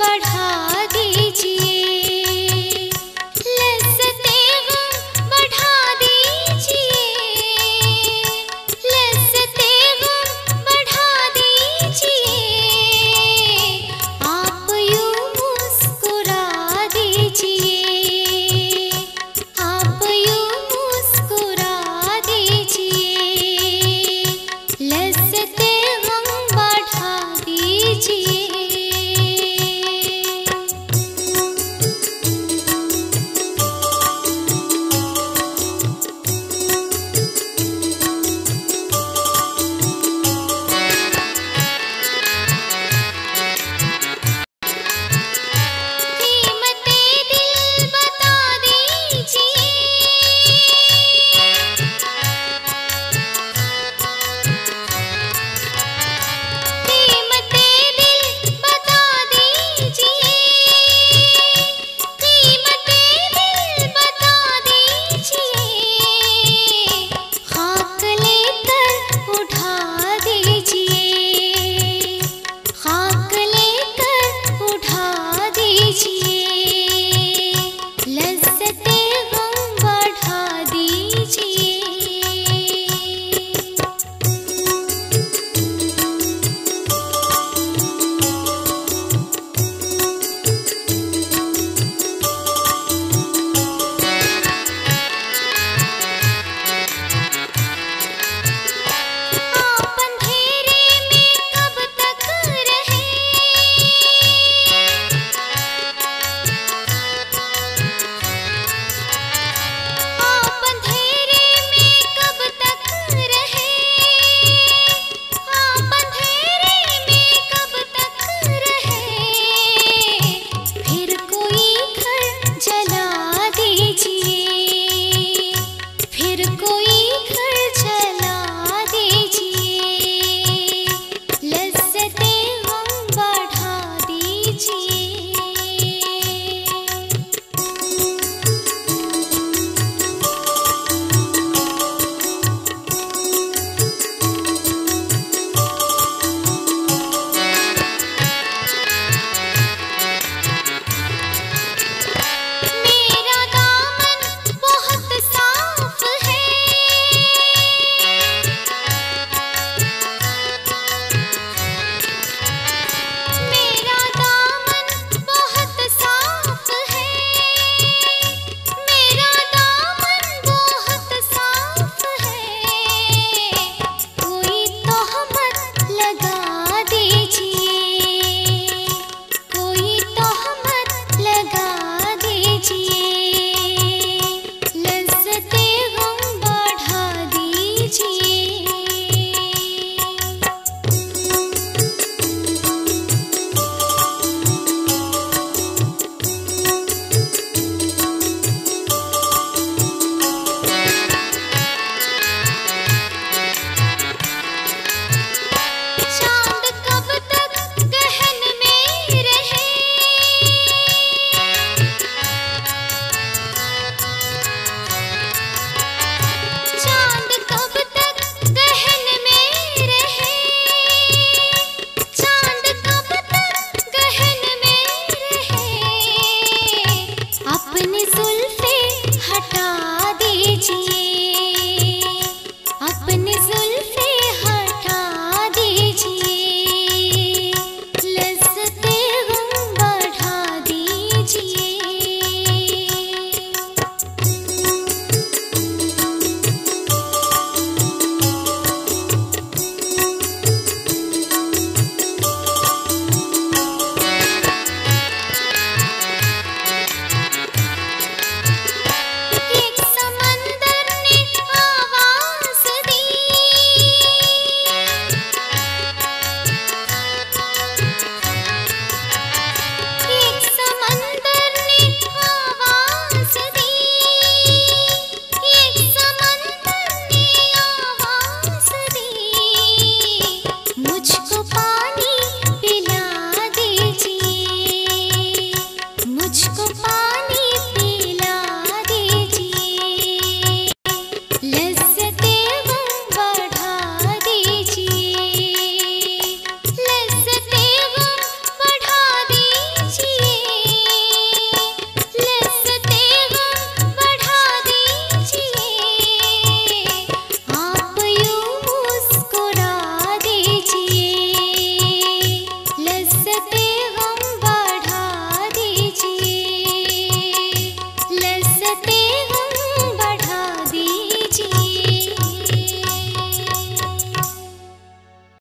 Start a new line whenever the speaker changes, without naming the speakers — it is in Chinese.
बढ़ा 一起。